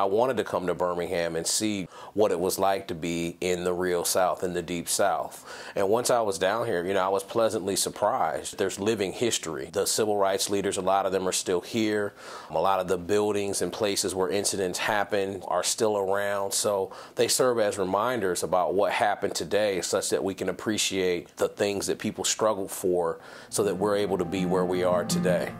I wanted to come to Birmingham and see what it was like to be in the real South, in the deep South. And once I was down here, you know, I was pleasantly surprised. There's living history. The civil rights leaders, a lot of them are still here. A lot of the buildings and places where incidents happened are still around. So they serve as reminders about what happened today such that we can appreciate the things that people struggled for so that we're able to be where we are today.